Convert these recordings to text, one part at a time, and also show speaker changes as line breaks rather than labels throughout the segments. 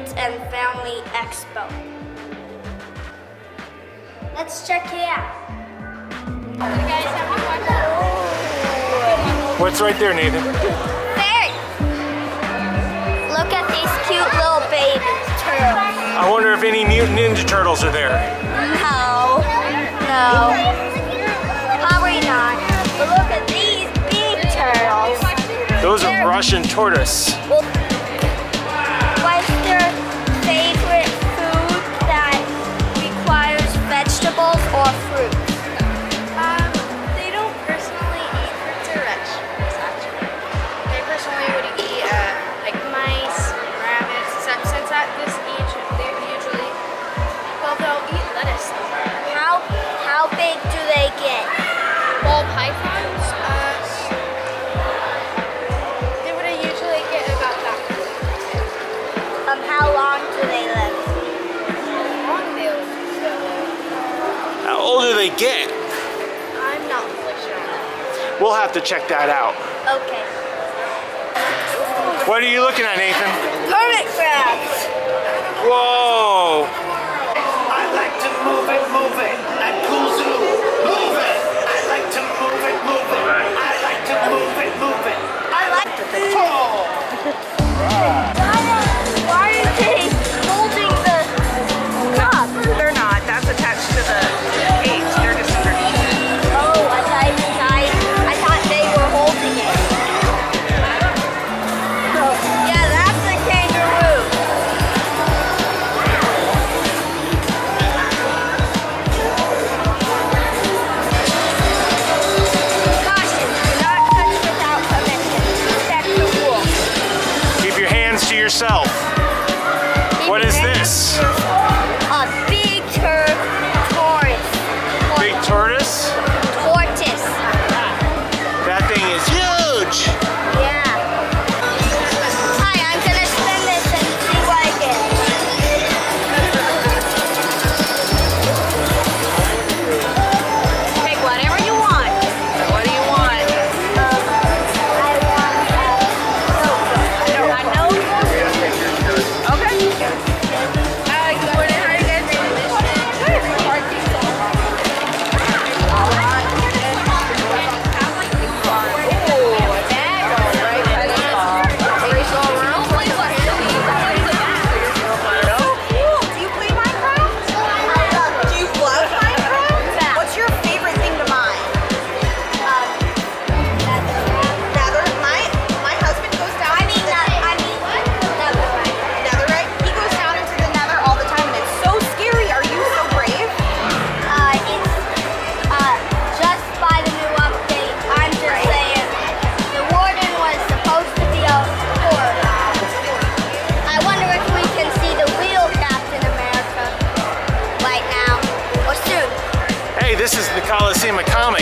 Kids and Family Expo. Let's check it out.
What's right there, Nathan?
Ferret. Look at these cute little baby turtles.
I wonder if any mutant ninja turtles are there.
No. No. Probably not. But look at these big turtles.
Those are Russian tortoise.
Well,
Astrid. they
get?
I'm not sure.
We'll have to check that out.
Okay.
What are you looking at, Nathan?
Hermit crabs.
Whoa.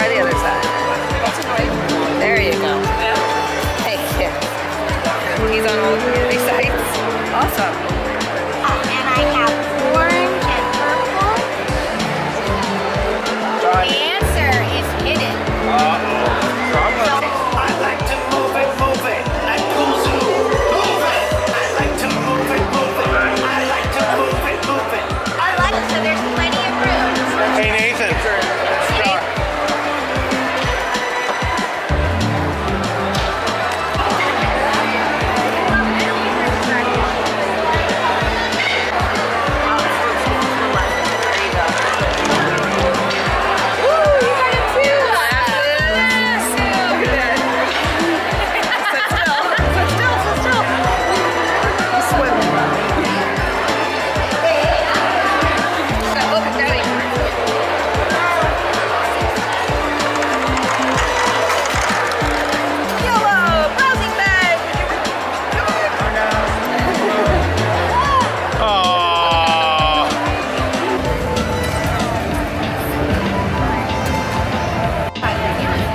try the other side. There you go. Thank you. He's on all community sites. Awesome.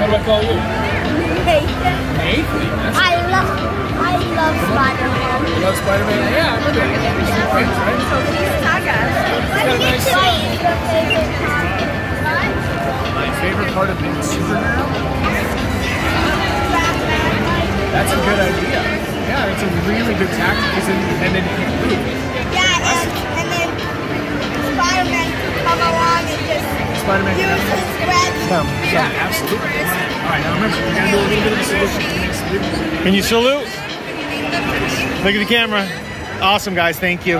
What do I call you?
Nathan.
Nathan.
I love, I love Spider-Man.
you love Spider-Man. Yeah, I remember. We're still friends, right?
I
a
think
nice
Clay favorite part.
My favorite part of being a superhero? That's a good idea. Yeah, that's a really good tactic. And then you can move.
Yeah, and, and then Spider-Man can come along and just
Spider-Man
use his
Yeah, absolutely. All right, now remember, we gotta do a little bit of a solution. Can you salute?
Can you salute? Look at the camera. Awesome guys, thank you.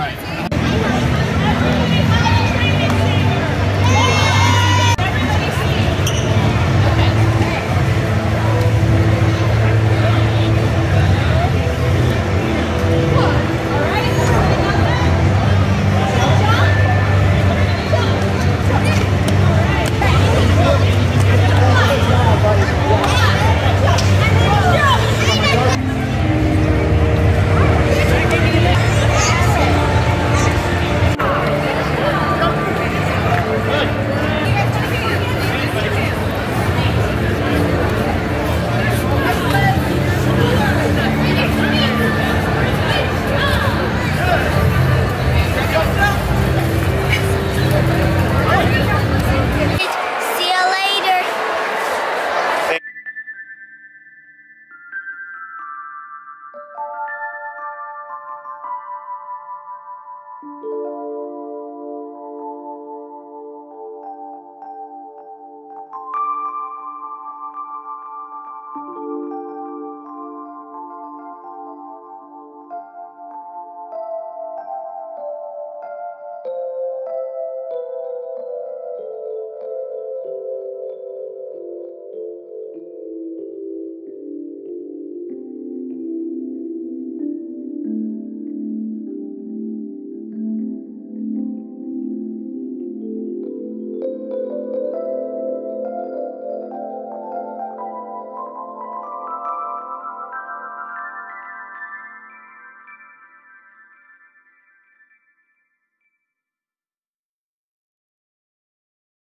See you.